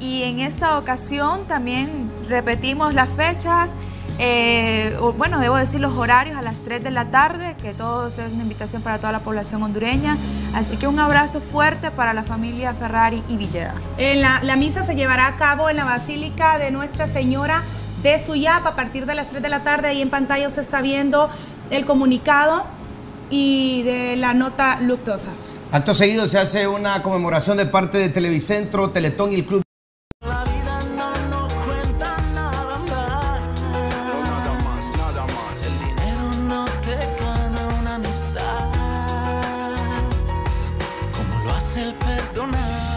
Y en esta ocasión también repetimos las fechas, eh, bueno, debo decir los horarios a las 3 de la tarde, que todo es una invitación para toda la población hondureña. Así que un abrazo fuerte para la familia Ferrari y Villeda. En la, la misa se llevará a cabo en la Basílica de Nuestra Señora de Suyap a partir de las 3 de la tarde. Ahí en pantalla se está viendo el comunicado y de la nota luctuosa. Acto seguido se hace una conmemoración de parte de Televicentro, Teletón y el Club. el perdonar.